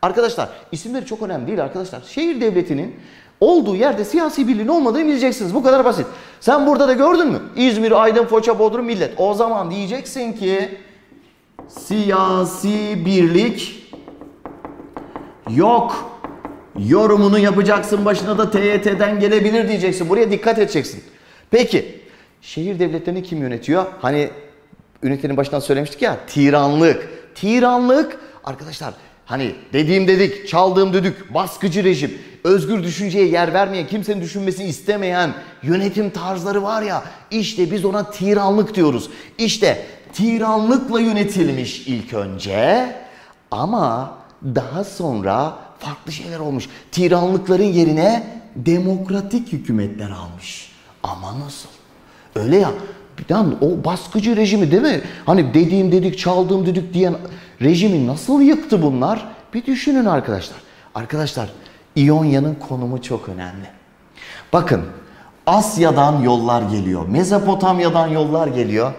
Arkadaşlar isimleri çok önemli değil arkadaşlar. Şehir devletinin olduğu yerde siyasi birliğin olmadığını bileceksiniz. Bu kadar basit. Sen burada da gördün mü? İzmir, Aydın, Foça, Bodrum, Millet. O zaman diyeceksin ki siyasi birlik yok. Yorumunu yapacaksın. Başına da TYT'den gelebilir diyeceksin. Buraya dikkat edeceksin. Peki şehir devletlerini kim yönetiyor? Hani ünitenin başından söylemiştik ya tiranlık. Tiranlık arkadaşlar hani dediğim dedik, çaldığım düdük, baskıcı rejim, özgür düşünceye yer vermeyen, kimsenin düşünmesini istemeyen yönetim tarzları var ya işte biz ona tiranlık diyoruz. İşte tiranlıkla yönetilmiş ilk önce ama daha sonra farklı şeyler olmuş. Tiranlıkların yerine demokratik hükümetler almış. Ama nasıl? Öyle ya. Yani o baskıcı rejimi değil mi? Hani dediğim dedik, çaldığım dedik diyen rejimi nasıl yıktı bunlar? Bir düşünün arkadaşlar. Arkadaşlar İonya'nın konumu çok önemli. Bakın Asya'dan yollar geliyor. Mezopotamya'dan yollar geliyor.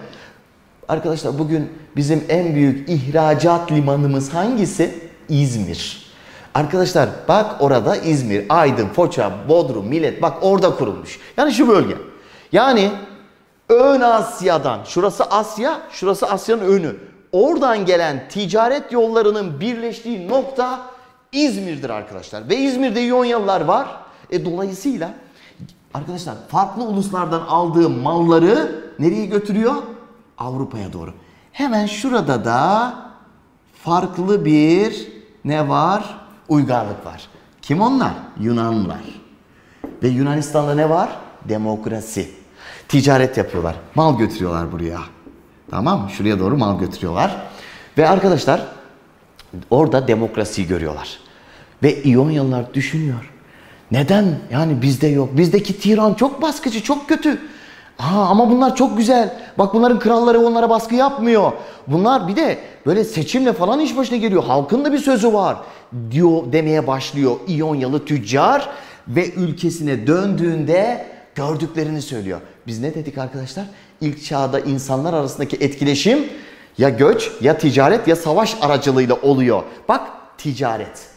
Arkadaşlar bugün bizim en büyük ihracat limanımız hangisi? İzmir. Arkadaşlar bak orada İzmir, Aydın, Foça, Bodrum, Millet bak orada kurulmuş. Yani şu bölge. Yani Ön Asya'dan, şurası Asya, şurası Asya'nın önü. Oradan gelen ticaret yollarının birleştiği nokta İzmir'dir arkadaşlar. Ve İzmir'de İyonyalılar var. E dolayısıyla arkadaşlar farklı uluslardan aldığı malları nereye götürüyor? Avrupa'ya doğru. Hemen şurada da farklı bir ne var? Uygarlık var. Kim onlar? Yunanlılar. Ve Yunanistan'da ne var? Demokrasi. Ticaret yapıyorlar. Mal götürüyorlar buraya. Tamam? Şuraya doğru mal götürüyorlar. Ve arkadaşlar orada demokrasiyi görüyorlar. Ve İyonyalılar düşünüyor. Neden? Yani bizde yok. Bizdeki tiran çok baskıcı, çok kötü. Ha, ama bunlar çok güzel. Bak bunların kralları onlara baskı yapmıyor. Bunlar bir de böyle seçimle falan iş başına geliyor. Halkın da bir sözü var diyor demeye başlıyor İyonyalı tüccar ve ülkesine döndüğünde gördüklerini söylüyor. Biz ne dedik arkadaşlar? İlk çağda insanlar arasındaki etkileşim ya göç ya ticaret ya savaş aracılığıyla oluyor. Bak ticaret.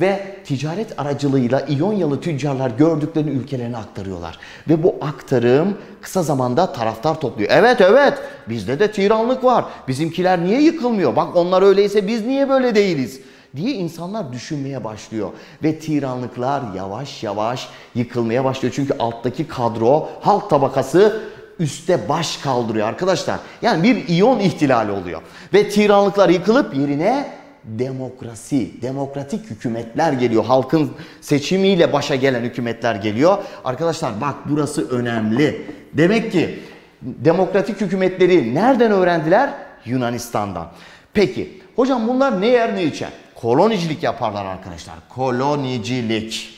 Ve ticaret aracılığıyla İyonyalı tüccarlar gördüklerini ülkelerine aktarıyorlar. Ve bu aktarım kısa zamanda taraftar topluyor. Evet evet bizde de tiranlık var. Bizimkiler niye yıkılmıyor? Bak onlar öyleyse biz niye böyle değiliz? Diye insanlar düşünmeye başlıyor. Ve tiranlıklar yavaş yavaş yıkılmaya başlıyor. Çünkü alttaki kadro, halk tabakası üste baş kaldırıyor arkadaşlar. Yani bir iyon ihtilali oluyor. Ve tiranlıklar yıkılıp yerine demokrasi, demokratik hükümetler geliyor. Halkın seçimiyle başa gelen hükümetler geliyor. Arkadaşlar bak burası önemli. Demek ki demokratik hükümetleri nereden öğrendiler? Yunanistan'dan. Peki hocam bunlar ne yer ne içer? Kolonicilik yaparlar arkadaşlar. Kolonicilik.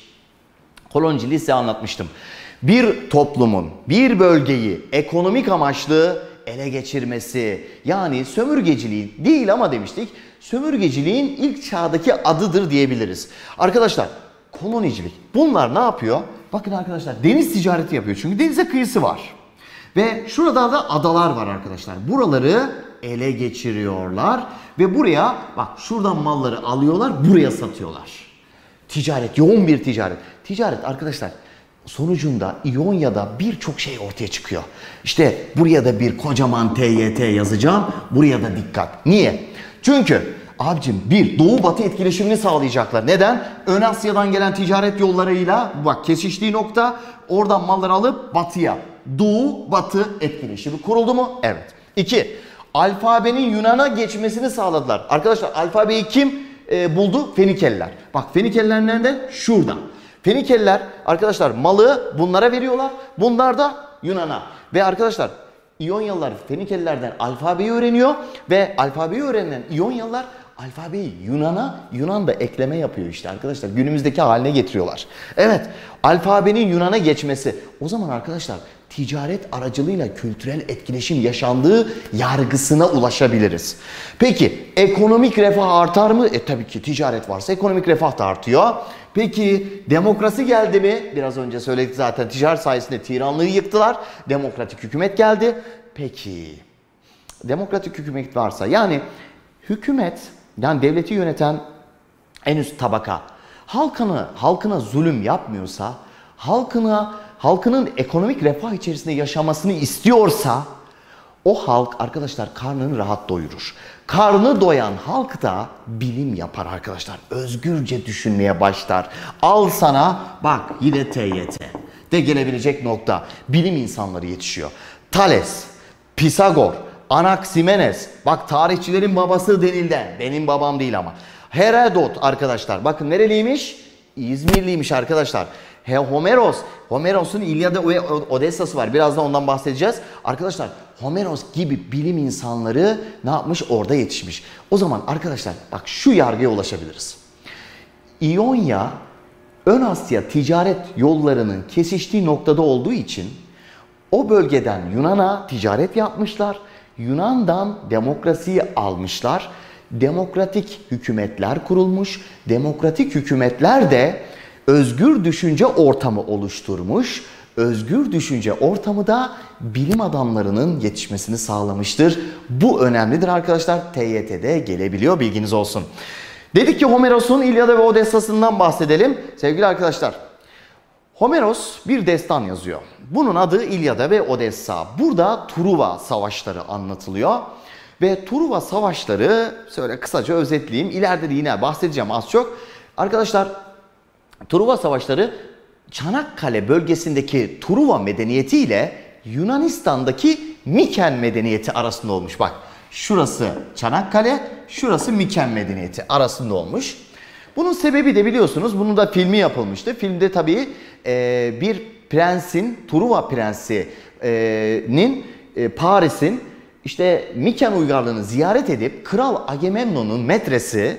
Koloniciliği size anlatmıştım. Bir toplumun, bir bölgeyi ekonomik amaçlı ele geçirmesi yani sömürgeciliği değil ama demiştik sömürgeciliğin ilk çağdaki adıdır diyebiliriz. Arkadaşlar kolonicilik bunlar ne yapıyor? Bakın arkadaşlar deniz ticareti yapıyor çünkü denize kıyısı var. Ve şurada da adalar var arkadaşlar. Buraları ele geçiriyorlar ve buraya bak şuradan malları alıyorlar buraya satıyorlar. Ticaret, yoğun bir ticaret. Ticaret arkadaşlar sonucunda İonya'da birçok şey ortaya çıkıyor. İşte buraya da bir kocaman TYT yazacağım. Buraya da dikkat. Niye? Çünkü abicim bir doğu batı etkileşimini sağlayacaklar. Neden? Ön Asya'dan gelen ticaret yollarıyla bak kesiştiği nokta oradan malları alıp batıya. Doğu batı etkileşimi kuruldu mu? Evet. İki, alfabenin Yunan'a geçmesini sağladılar. Arkadaşlar alfabeyi kim e, buldu? Fenikeliler. Bak Fenikeliler nerede? Şurada. Fenikeliler arkadaşlar malı bunlara veriyorlar. Bunlar da Yunan'a. Ve arkadaşlar İyonyalılar Fenikelilerden alfabeyi öğreniyor ve alfabeyi öğrenen İyonyalılar alfabeyi Yunan'a, Yunan da ekleme yapıyor işte arkadaşlar. Günümüzdeki haline getiriyorlar. Evet, alfabenin Yunan'a geçmesi. O zaman arkadaşlar ticaret aracılığıyla kültürel etkileşim yaşandığı yargısına ulaşabiliriz. Peki ekonomik refah artar mı? E tabii ki ticaret varsa ekonomik refah da artıyor. Peki demokrasi geldi mi? Biraz önce söyledik zaten ticaret sayesinde tiranlığı yıktılar. Demokratik hükümet geldi. Peki demokratik hükümet varsa yani hükümet yani devleti yöneten en üst tabaka halkını halkına zulüm yapmıyorsa, halkına halkının ekonomik refah içerisinde yaşamasını istiyorsa o halk arkadaşlar karnını rahat doyurur. Karnı doyan halk da bilim yapar arkadaşlar. Özgürce düşünmeye başlar. Al sana bak yine TYT de gelebilecek nokta. Bilim insanları yetişiyor. Thales, Pisagor, Anaximenes. Bak tarihçilerin babası denilden. Benim babam değil ama. Herodot arkadaşlar. Bakın nereliymiş? İzmirliymiş arkadaşlar. He, Homeros. Homeros'un İlyada ve Odessa'sı var. Birazdan ondan bahsedeceğiz. Arkadaşlar Homeros gibi bilim insanları ne yapmış? Orada yetişmiş. O zaman arkadaşlar bak şu yargıya ulaşabiliriz. İonya Ön Asya ticaret yollarının kesiştiği noktada olduğu için o bölgeden Yunan'a ticaret yapmışlar. Yunan'dan demokrasiyi almışlar. Demokratik hükümetler kurulmuş. Demokratik hükümetler de özgür düşünce ortamı oluşturmuş. Özgür düşünce ortamı da bilim adamlarının yetişmesini sağlamıştır. Bu önemlidir arkadaşlar. TYT'de gelebiliyor bilginiz olsun. Dedik ki Homeros'un İlyada ve Odessa'sından bahsedelim. Sevgili arkadaşlar, Homeros bir destan yazıyor. Bunun adı İlyada ve Odessa. Burada Truva savaşları anlatılıyor. Ve Truva savaşları, şöyle kısaca özetleyeyim. İleride de yine bahsedeceğim az çok. Arkadaşlar Truva savaşları Çanakkale bölgesindeki Truva medeniyeti ile Yunanistan'daki Miken medeniyeti arasında olmuş. Bak şurası Çanakkale, şurası Miken medeniyeti arasında olmuş. Bunun sebebi de biliyorsunuz bunun da filmi yapılmıştı. Filmde tabii e, bir prensin, Truva prensinin e, Paris'in işte Miken uygarlığını ziyaret edip Kral Agamemnon'un metresi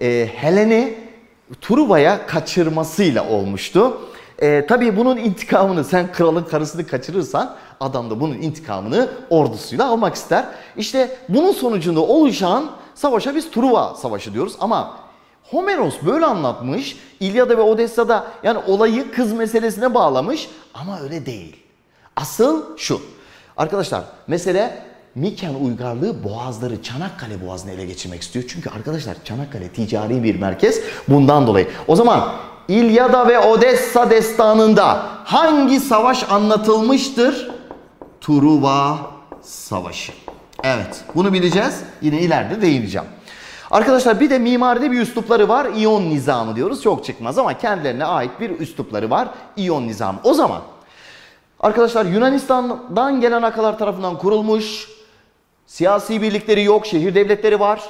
e, Helen'i Truva'ya kaçırmasıyla olmuştu. E, tabii bunun intikamını sen kralın karısını kaçırırsan adam da bunun intikamını ordusuyla almak ister. İşte bunun sonucunda oluşan savaşa biz Truva Savaşı diyoruz ama Homeros böyle anlatmış. İlyada ve Odessa'da yani olayı kız meselesine bağlamış ama öyle değil. Asıl şu. Arkadaşlar mesele Miken uygarlığı boğazları Çanakkale boğazını ele geçirmek istiyor. Çünkü arkadaşlar Çanakkale ticari bir merkez bundan dolayı. O zaman İlyada ve Odessa destanında hangi savaş anlatılmıştır? Truva Savaşı. Evet bunu bileceğiz. Yine ileride değineceğim. Arkadaşlar bir de mimaride bir üslupları var. İyon nizamı diyoruz. Çok çıkmaz ama kendilerine ait bir üslupları var. İyon nizamı. O zaman arkadaşlar Yunanistan'dan gelen akalar tarafından kurulmuş. Siyasi birlikleri yok. Şehir devletleri var.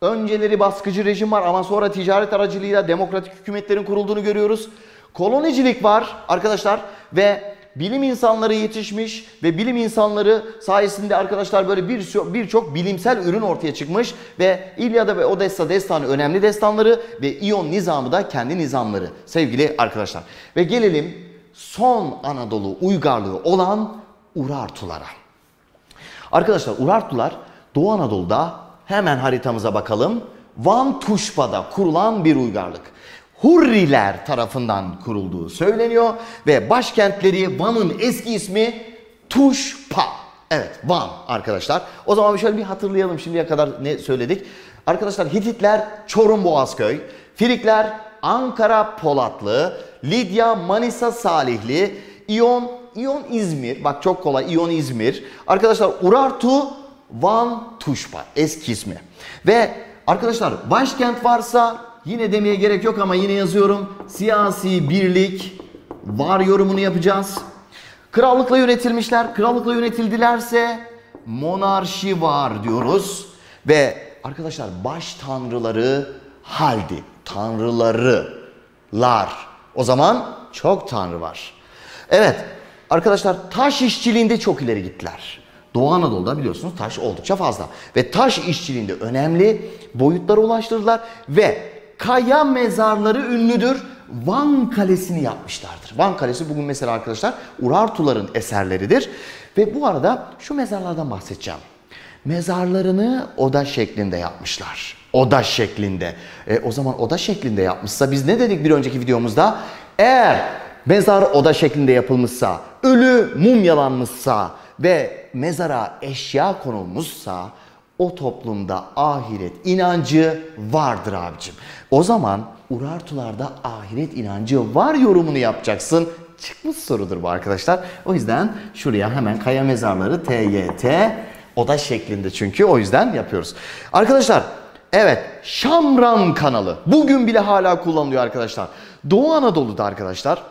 Önceleri baskıcı rejim var ama sonra ticaret aracılığıyla demokratik hükümetlerin kurulduğunu görüyoruz. Kolonicilik var arkadaşlar ve bilim insanları yetişmiş ve bilim insanları sayesinde arkadaşlar böyle birçok birçok bilimsel ürün ortaya çıkmış ve İlyada ve Odessa destanı önemli destanları ve İyon nizamı da kendi nizamları sevgili arkadaşlar. Ve gelelim son Anadolu uygarlığı olan Urartulara. Arkadaşlar Urartular Doğu Anadolu'da hemen haritamıza bakalım. Van Tuşpa'da kurulan bir uygarlık. Hurriler tarafından kurulduğu söyleniyor ve başkentleri Van'ın eski ismi Tuşpa. Evet Van arkadaşlar. O zaman şöyle bir hatırlayalım şimdiye kadar ne söyledik. Arkadaşlar Hititler Çorum Boğazköy, Firikler Ankara Polatlı, Lidya Manisa Salihli, İyon İyon İzmir. Bak çok kolay İyon İzmir. Arkadaşlar Urartu Van Tuşpa eski ismi. Ve arkadaşlar başkent varsa Yine demeye gerek yok ama yine yazıyorum. Siyasi birlik var yorumunu yapacağız. Krallıkla yönetilmişler. Krallıkla yönetildilerse monarşi var diyoruz. Ve arkadaşlar baş tanrıları haldi. Tanrılarılar. O zaman çok tanrı var. Evet arkadaşlar taş işçiliğinde çok ileri gittiler. Doğu Anadolu'da biliyorsunuz taş oldukça fazla. Ve taş işçiliğinde önemli boyutlara ulaştırdılar. Ve kaya mezarları ünlüdür. Van Kalesi'ni yapmışlardır. Van Kalesi bugün mesela arkadaşlar Urartuların eserleridir. Ve bu arada şu mezarlardan bahsedeceğim. Mezarlarını oda şeklinde yapmışlar. Oda şeklinde. E, o zaman oda şeklinde yapmışsa biz ne dedik bir önceki videomuzda? Eğer mezar oda şeklinde yapılmışsa, ölü mumyalanmışsa ve mezara eşya konulmuşsa o toplumda ahiret inancı vardır abicim. O zaman Urartularda ahiret inancı var yorumunu yapacaksın. Çıkmış sorudur bu arkadaşlar. O yüzden şuraya hemen kaya mezarları TYT oda şeklinde çünkü o yüzden yapıyoruz. Arkadaşlar evet Şamran kanalı bugün bile hala kullanılıyor arkadaşlar. Doğu Anadolu'da arkadaşlar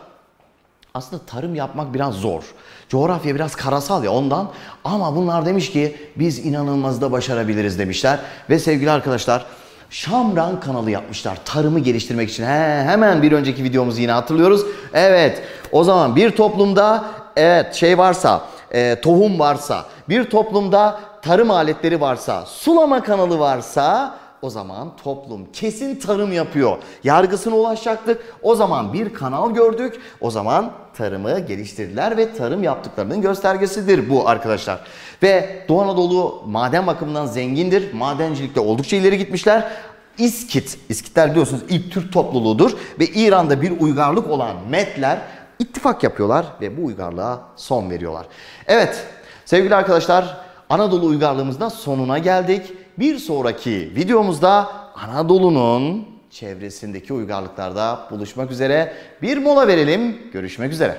aslında tarım yapmak biraz zor. Coğrafya biraz karasal ya ondan. Ama bunlar demiş ki biz inanılmaz da başarabiliriz demişler. Ve sevgili arkadaşlar Şamran kanalı yapmışlar tarımı geliştirmek için. He, hemen bir önceki videomuzu yine hatırlıyoruz. Evet o zaman bir toplumda evet şey varsa e, tohum varsa bir toplumda tarım aletleri varsa sulama kanalı varsa o zaman toplum kesin tarım yapıyor. Yargısına ulaşacaktık. O zaman bir kanal gördük. O zaman tarımı geliştirdiler ve tarım yaptıklarının göstergesidir bu arkadaşlar. Ve Doğu Anadolu maden bakımından zengindir. Madencilikte oldukça ileri gitmişler. İskit, İskitler biliyorsunuz ilk Türk topluluğudur ve İran'da bir uygarlık olan Metler ittifak yapıyorlar ve bu uygarlığa son veriyorlar. Evet sevgili arkadaşlar Anadolu uygarlığımızda sonuna geldik. Bir sonraki videomuzda Anadolu'nun çevresindeki uygarlıklarda buluşmak üzere. Bir mola verelim. Görüşmek üzere.